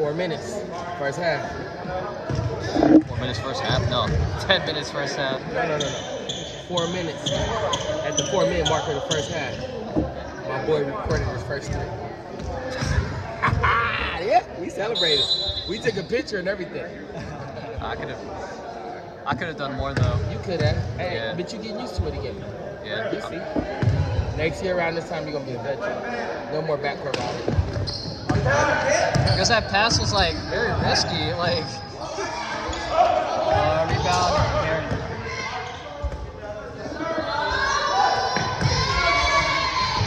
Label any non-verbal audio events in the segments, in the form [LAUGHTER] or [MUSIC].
Four minutes, first half. Four minutes first half? No. [LAUGHS] Ten minutes first half. No, no, no, no. Four minutes. At the four minute mark of the first half, my boy recorded his first three. [LAUGHS] yeah, we celebrated. We took a picture and everything. I could have. I could have done more though. You could have. Hey, Yeah. but you get used to it again. You Yeah. see. Next year around this time, you're gonna be a veteran. No more backcourt riding. Because that pass was like very risky. Like. Uh, rebound.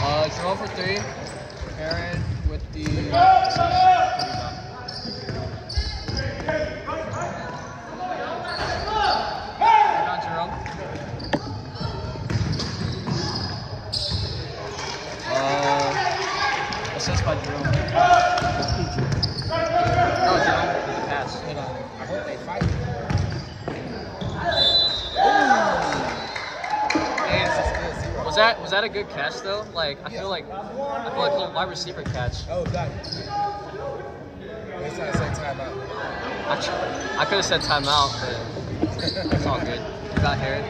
Uh, for three. Aaron with the. rebound. Rebound, Jerome. Uh, assist by Jerome. Oh, Jerome with the pass. Hold on. I hope they fight. And it's still zero. Was that was that a good catch though? Like I feel like I feel like a wide receiver catch. Oh, it. Next time, say timeout. I, I could have said timeout, but it's all good. You got Herod.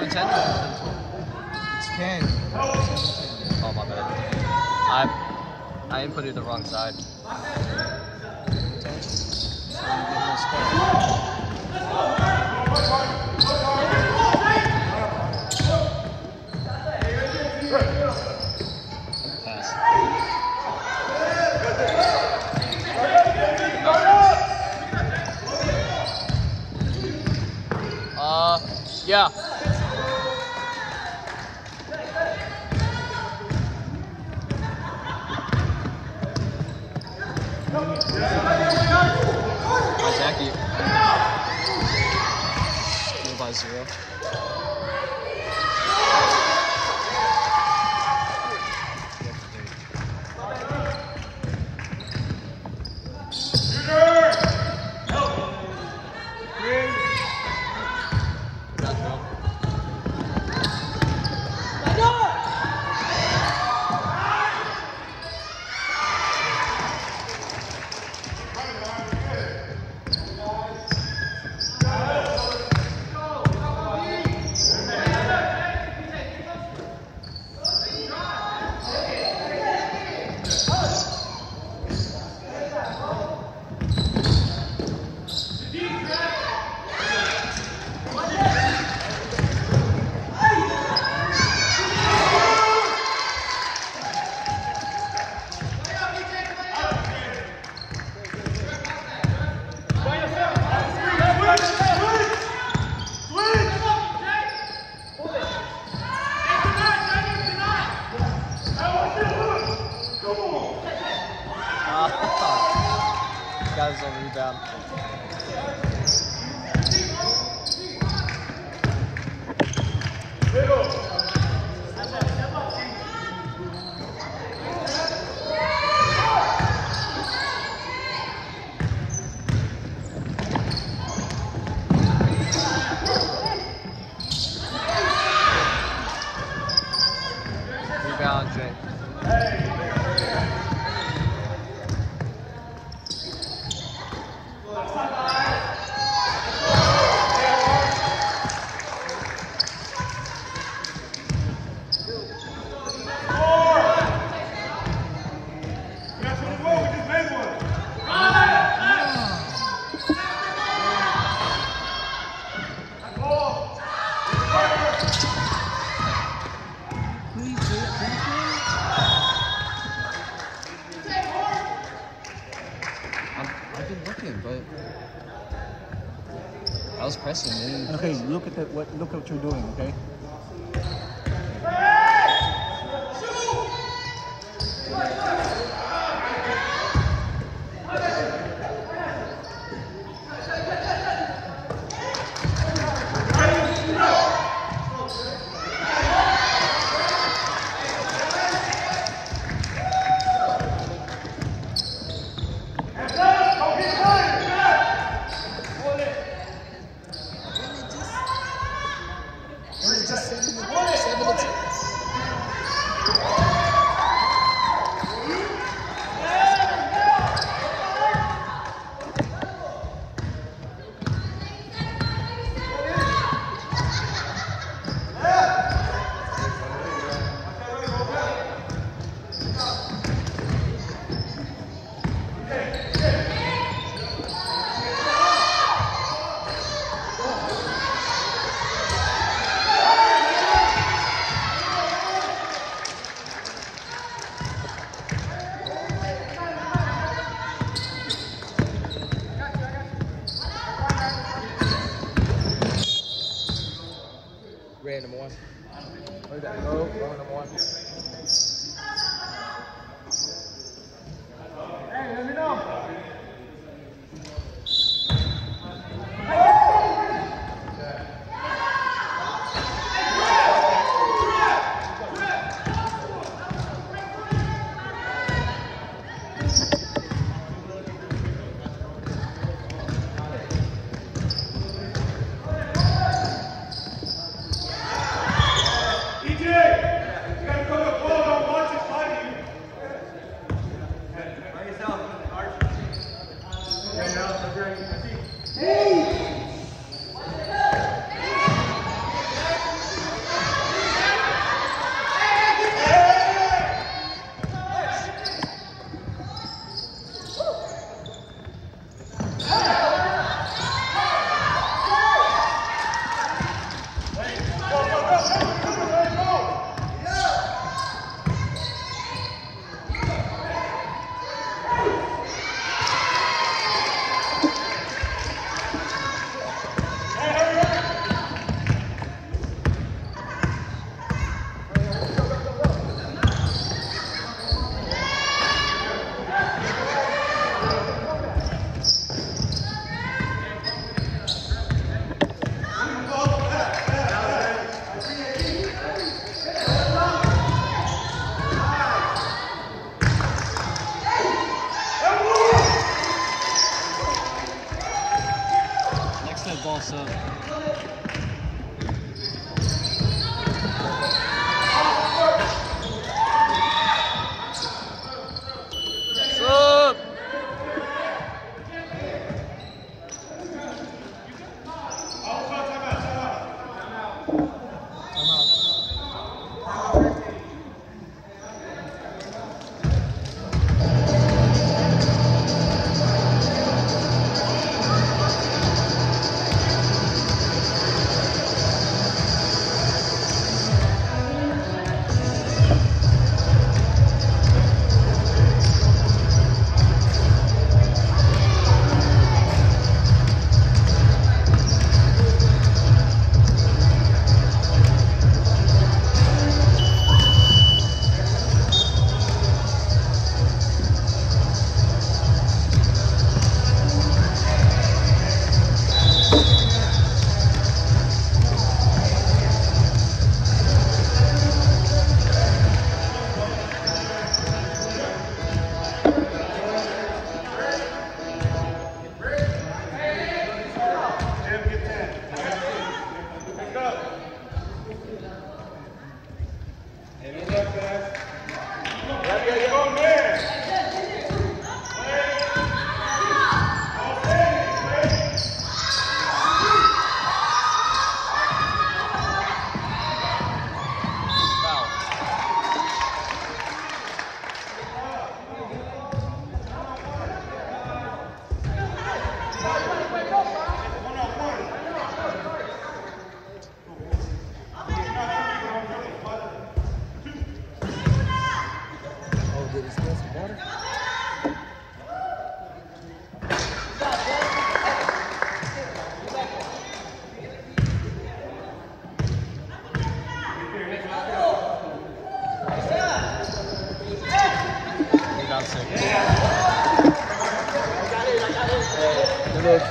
Missed? Was at what look what you're doing, okay?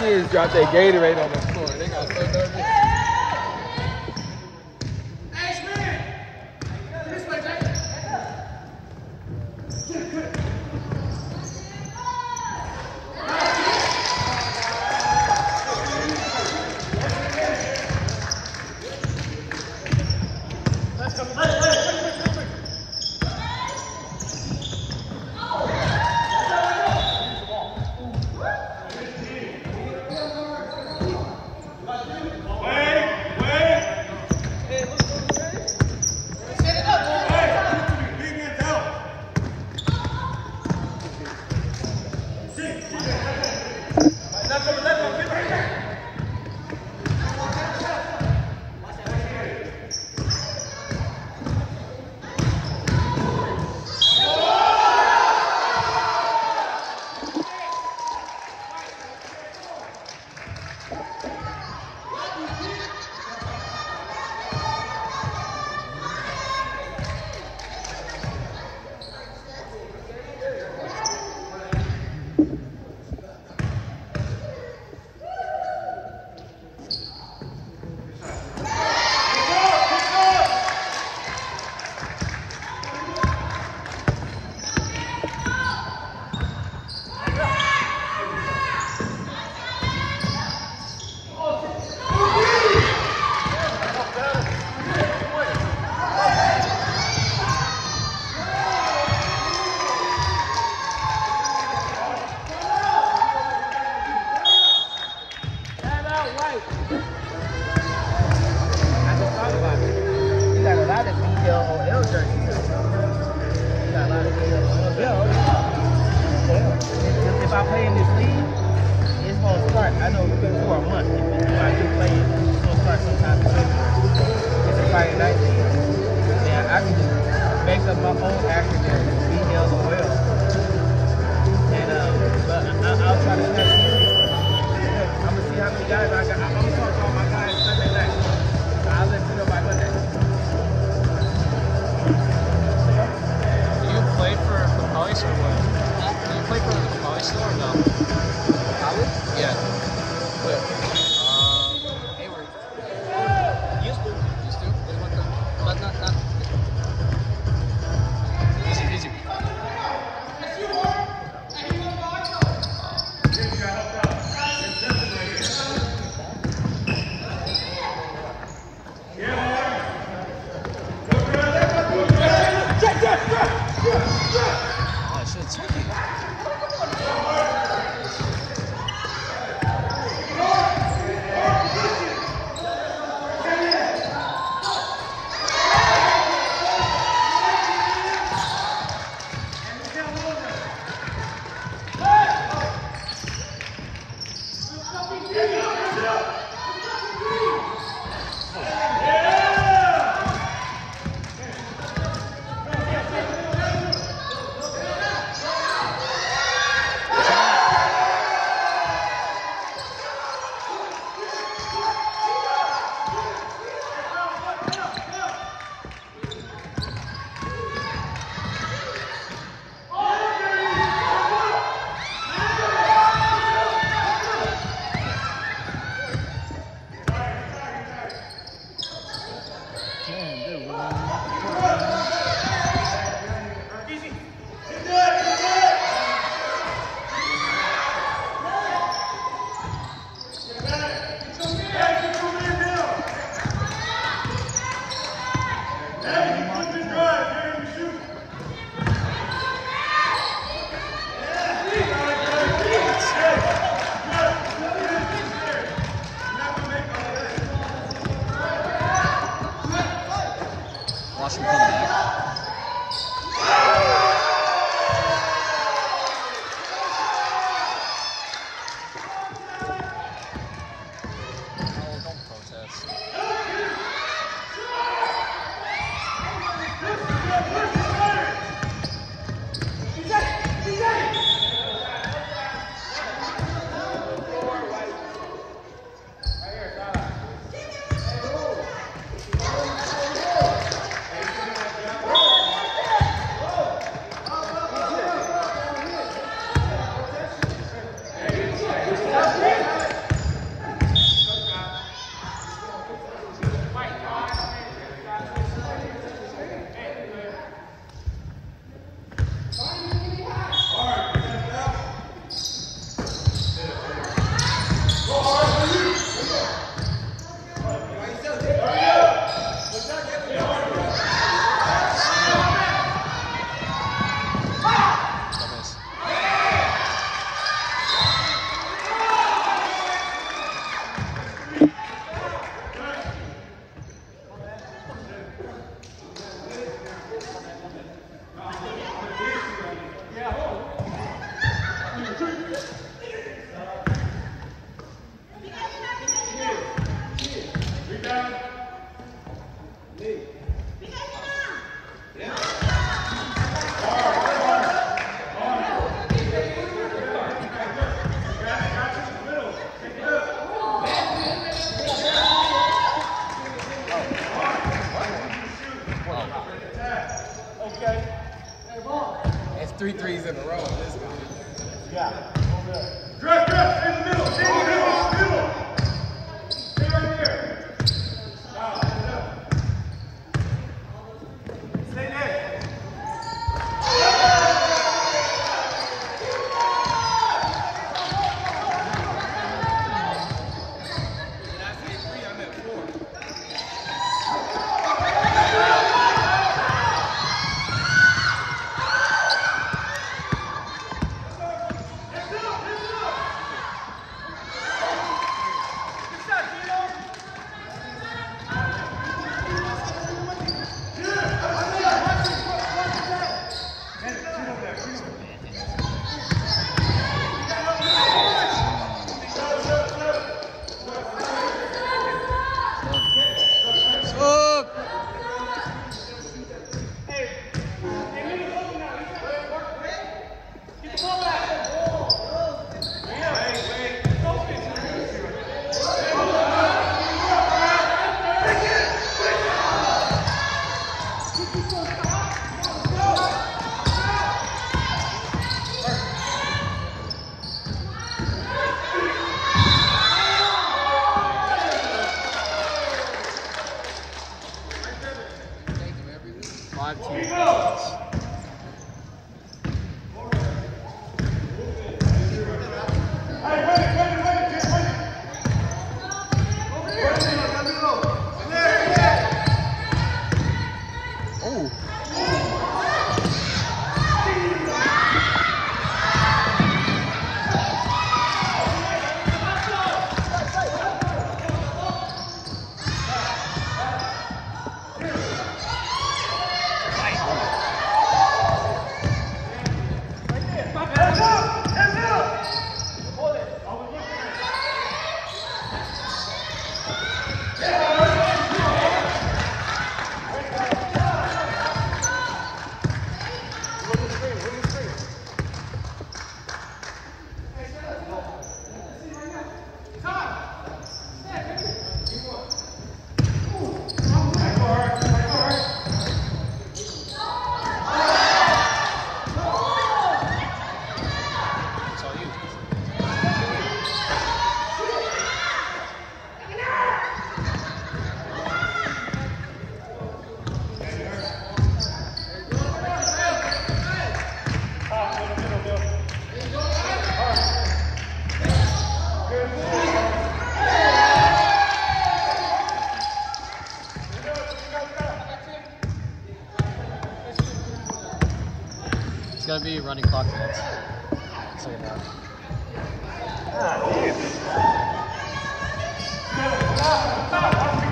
Kids dropped their Gatorade on the threes in a row. Yeah. Five team going to be running clock minutes. Second ah, half.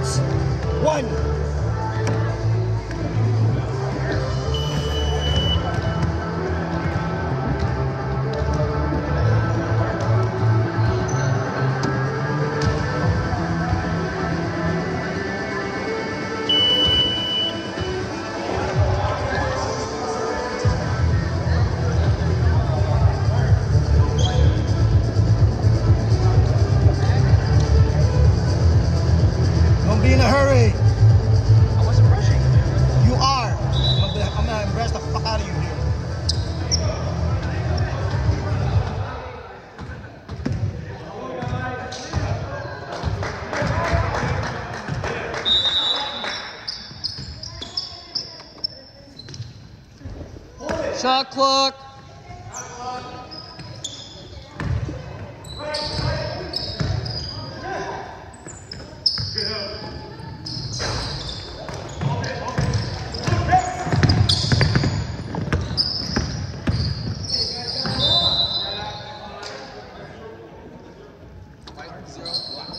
One. Shot clock. White zero, black.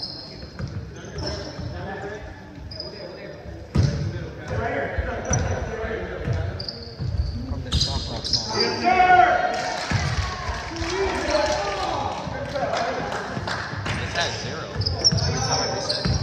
From the shot clock side. Yes, sir. It's at zero. Every time I reset.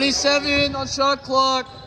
27 on shot clock.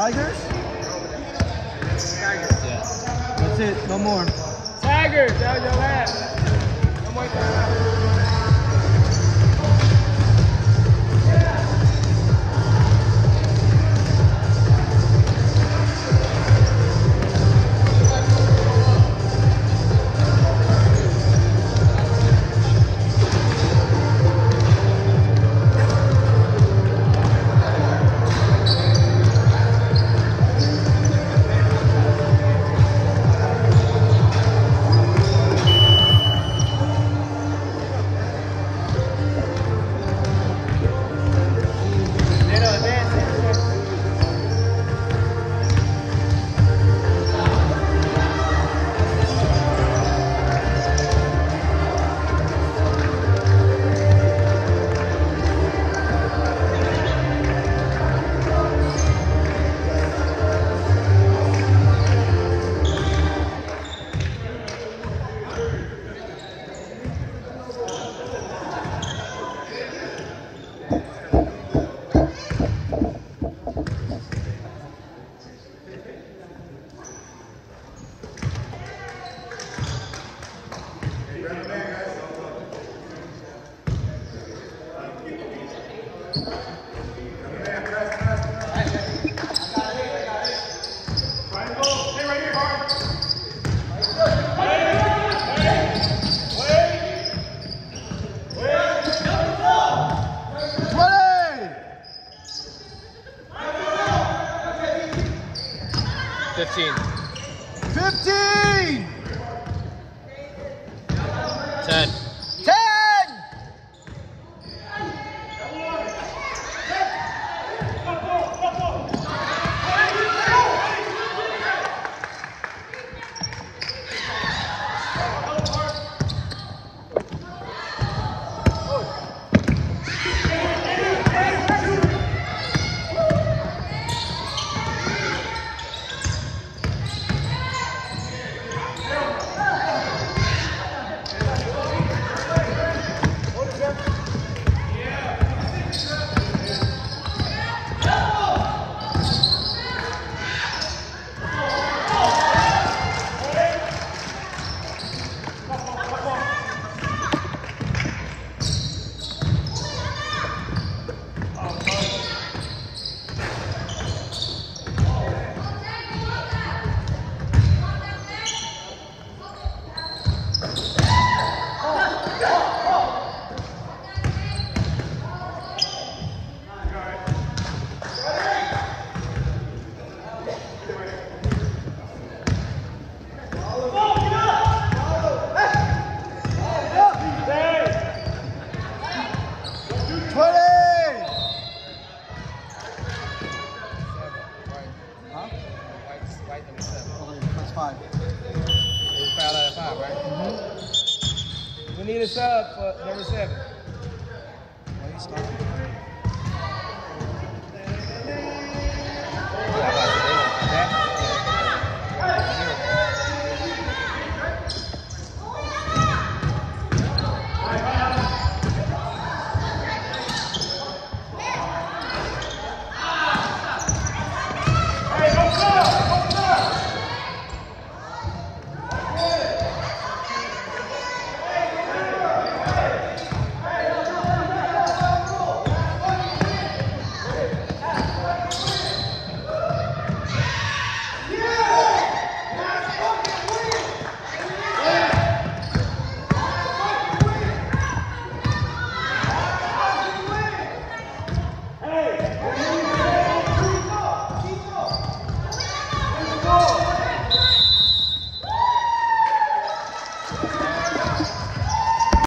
Tigers? Tigers. Yeah. That's it, no more. Tigers, that was your last.